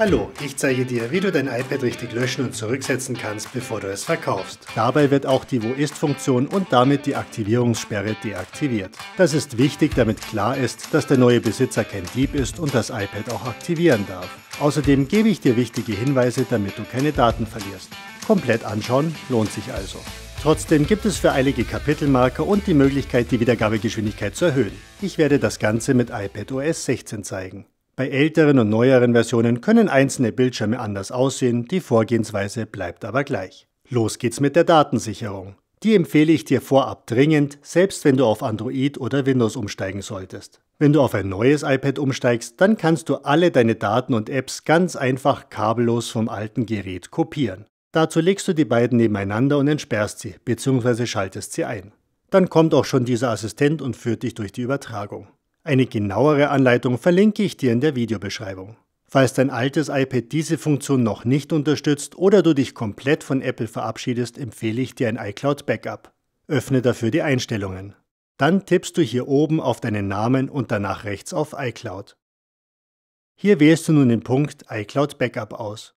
Hallo, ich zeige dir, wie du dein iPad richtig löschen und zurücksetzen kannst, bevor du es verkaufst. Dabei wird auch die Wo ist-Funktion und damit die Aktivierungssperre deaktiviert. Das ist wichtig, damit klar ist, dass der neue Besitzer kein Dieb ist und das iPad auch aktivieren darf. Außerdem gebe ich dir wichtige Hinweise, damit du keine Daten verlierst. Komplett anschauen lohnt sich also. Trotzdem gibt es für einige Kapitelmarker und die Möglichkeit, die Wiedergabegeschwindigkeit zu erhöhen. Ich werde das Ganze mit iPadOS 16 zeigen. Bei älteren und neueren Versionen können einzelne Bildschirme anders aussehen, die Vorgehensweise bleibt aber gleich. Los geht's mit der Datensicherung. Die empfehle ich dir vorab dringend, selbst wenn du auf Android oder Windows umsteigen solltest. Wenn du auf ein neues iPad umsteigst, dann kannst du alle deine Daten und Apps ganz einfach kabellos vom alten Gerät kopieren. Dazu legst du die beiden nebeneinander und entsperrst sie bzw. schaltest sie ein. Dann kommt auch schon dieser Assistent und führt dich durch die Übertragung. Eine genauere Anleitung verlinke ich dir in der Videobeschreibung. Falls dein altes iPad diese Funktion noch nicht unterstützt oder du dich komplett von Apple verabschiedest, empfehle ich dir ein iCloud Backup. Öffne dafür die Einstellungen. Dann tippst du hier oben auf deinen Namen und danach rechts auf iCloud. Hier wählst du nun den Punkt iCloud Backup aus.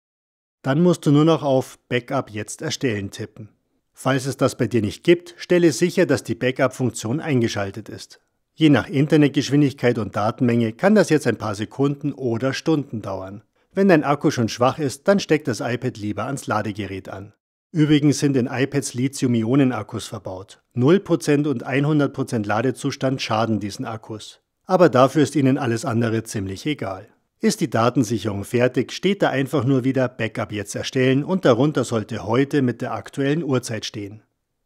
Dann musst du nur noch auf Backup jetzt erstellen tippen. Falls es das bei dir nicht gibt, stelle sicher, dass die Backup-Funktion eingeschaltet ist. Je nach Internetgeschwindigkeit und Datenmenge kann das jetzt ein paar Sekunden oder Stunden dauern. Wenn dein Akku schon schwach ist, dann steck das iPad lieber ans Ladegerät an. Übrigens sind in iPads Lithium-Ionen-Akkus verbaut. 0% und 100% Ladezustand schaden diesen Akkus. Aber dafür ist ihnen alles andere ziemlich egal. Ist die Datensicherung fertig, steht da einfach nur wieder Backup jetzt erstellen und darunter sollte heute mit der aktuellen Uhrzeit stehen.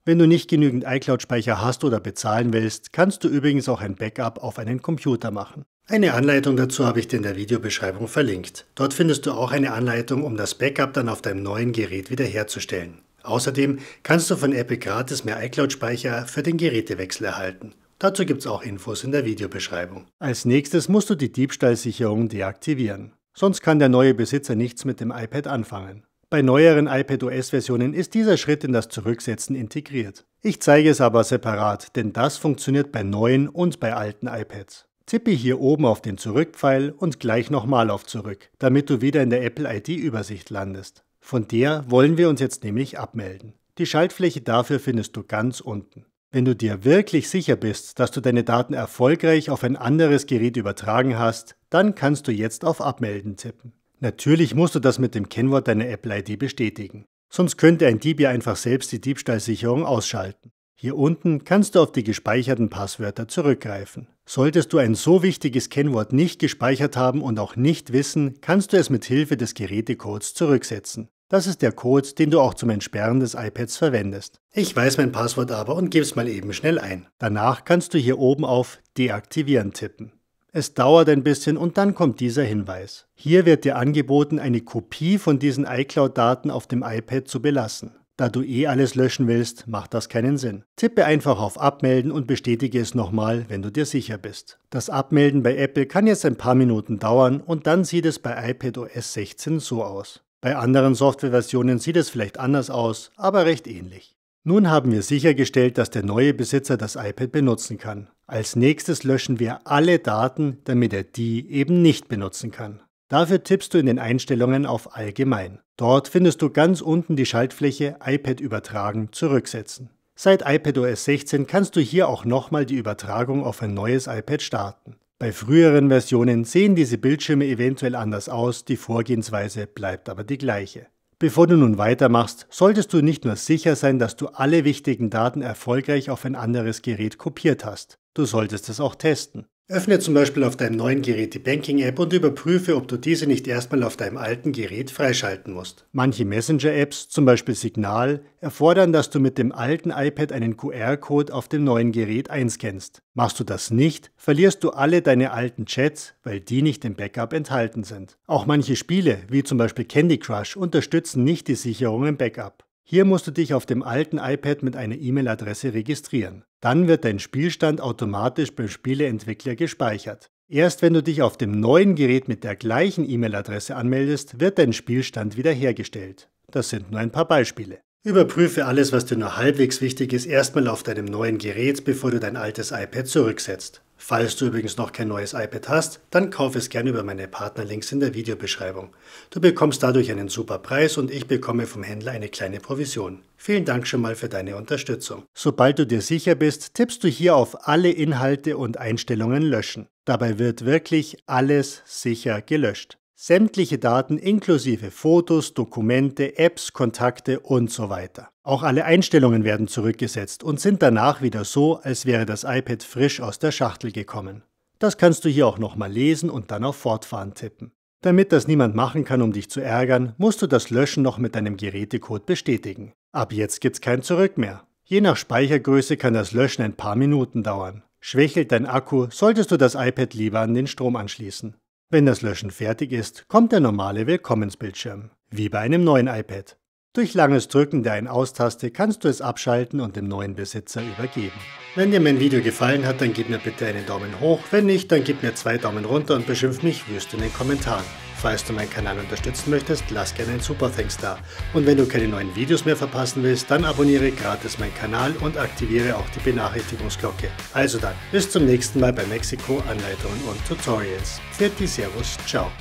Wenn du nicht genügend iCloud-Speicher hast oder bezahlen willst, kannst du übrigens auch ein Backup auf einen Computer machen. Eine Anleitung dazu habe ich dir in der Videobeschreibung verlinkt. Dort findest du auch eine Anleitung, um das Backup dann auf deinem neuen Gerät wiederherzustellen. Außerdem kannst du von Apple gratis mehr iCloud-Speicher für den Gerätewechsel erhalten. Dazu gibt es auch Infos in der Videobeschreibung. Als nächstes musst du die Diebstahlsicherung deaktivieren. Sonst kann der neue Besitzer nichts mit dem iPad anfangen. Bei neueren iPadOS-Versionen ist dieser Schritt in das Zurücksetzen integriert. Ich zeige es aber separat, denn das funktioniert bei neuen und bei alten iPads. Tippe hier oben auf den Zurückpfeil und gleich nochmal auf Zurück, damit du wieder in der Apple ID-Übersicht landest. Von der wollen wir uns jetzt nämlich abmelden. Die Schaltfläche dafür findest du ganz unten. Wenn du dir wirklich sicher bist, dass du deine Daten erfolgreich auf ein anderes Gerät übertragen hast, dann kannst du jetzt auf Abmelden tippen. Natürlich musst du das mit dem Kennwort deiner Apple-ID bestätigen. Sonst könnte ein Dieb ja einfach selbst die Diebstahlsicherung ausschalten. Hier unten kannst du auf die gespeicherten Passwörter zurückgreifen. Solltest du ein so wichtiges Kennwort nicht gespeichert haben und auch nicht wissen, kannst du es mit Hilfe des Gerätecodes zurücksetzen. Das ist der Code, den du auch zum Entsperren des iPads verwendest. Ich weiß mein Passwort aber und gebe es mal eben schnell ein. Danach kannst du hier oben auf Deaktivieren tippen. Es dauert ein bisschen und dann kommt dieser Hinweis. Hier wird dir angeboten, eine Kopie von diesen iCloud-Daten auf dem iPad zu belassen. Da du eh alles löschen willst, macht das keinen Sinn. Tippe einfach auf Abmelden und bestätige es nochmal, wenn du dir sicher bist. Das Abmelden bei Apple kann jetzt ein paar Minuten dauern und dann sieht es bei iPadOS 16 so aus. Bei anderen Softwareversionen sieht es vielleicht anders aus, aber recht ähnlich. Nun haben wir sichergestellt, dass der neue Besitzer das iPad benutzen kann. Als nächstes löschen wir alle Daten, damit er die eben nicht benutzen kann. Dafür tippst du in den Einstellungen auf Allgemein. Dort findest du ganz unten die Schaltfläche iPad übertragen zurücksetzen. Seit iPadOS 16 kannst du hier auch nochmal die Übertragung auf ein neues iPad starten. Bei früheren Versionen sehen diese Bildschirme eventuell anders aus, die Vorgehensweise bleibt aber die gleiche. Bevor du nun weitermachst, solltest du nicht nur sicher sein, dass du alle wichtigen Daten erfolgreich auf ein anderes Gerät kopiert hast, du solltest es auch testen. Öffne zum Beispiel auf deinem neuen Gerät die Banking-App und überprüfe, ob du diese nicht erstmal auf deinem alten Gerät freischalten musst. Manche Messenger-Apps, zum Beispiel Signal, erfordern, dass du mit dem alten iPad einen QR-Code auf dem neuen Gerät einscannst. Machst du das nicht, verlierst du alle deine alten Chats, weil die nicht im Backup enthalten sind. Auch manche Spiele, wie zum Beispiel Candy Crush, unterstützen nicht die Sicherung im Backup. Hier musst du dich auf dem alten iPad mit einer E-Mail-Adresse registrieren. Dann wird dein Spielstand automatisch beim Spieleentwickler gespeichert. Erst wenn du dich auf dem neuen Gerät mit der gleichen E-Mail-Adresse anmeldest, wird dein Spielstand wiederhergestellt. Das sind nur ein paar Beispiele. Überprüfe alles, was dir nur halbwegs wichtig ist, erstmal auf deinem neuen Gerät, bevor du dein altes iPad zurücksetzt. Falls du übrigens noch kein neues iPad hast, dann kauf es gerne über meine Partnerlinks in der Videobeschreibung. Du bekommst dadurch einen super Preis und ich bekomme vom Händler eine kleine Provision. Vielen Dank schon mal für deine Unterstützung. Sobald du dir sicher bist, tippst du hier auf alle Inhalte und Einstellungen löschen. Dabei wird wirklich alles sicher gelöscht. Sämtliche Daten inklusive Fotos, Dokumente, Apps, Kontakte und so weiter. Auch alle Einstellungen werden zurückgesetzt und sind danach wieder so, als wäre das iPad frisch aus der Schachtel gekommen. Das kannst du hier auch nochmal lesen und dann auf Fortfahren tippen. Damit das niemand machen kann, um dich zu ärgern, musst du das Löschen noch mit deinem Gerätecode bestätigen. Ab jetzt gibt's kein Zurück mehr. Je nach Speichergröße kann das Löschen ein paar Minuten dauern. Schwächelt dein Akku, solltest du das iPad lieber an den Strom anschließen. Wenn das Löschen fertig ist, kommt der normale Willkommensbildschirm, wie bei einem neuen iPad. Durch langes Drücken der Ein-Aus-Taste kannst du es abschalten und dem neuen Besitzer übergeben. Wenn dir mein Video gefallen hat, dann gib mir bitte einen Daumen hoch, wenn nicht, dann gib mir zwei Daumen runter und beschimpf mich wüst in den Kommentaren. Falls du meinen Kanal unterstützen möchtest, lass gerne ein Super Thanks da. Und wenn du keine neuen Videos mehr verpassen willst, dann abonniere gratis meinen Kanal und aktiviere auch die Benachrichtigungsglocke. Also dann, bis zum nächsten Mal bei Mexiko Anleitungen und Tutorials. Fertig, Servus, ciao.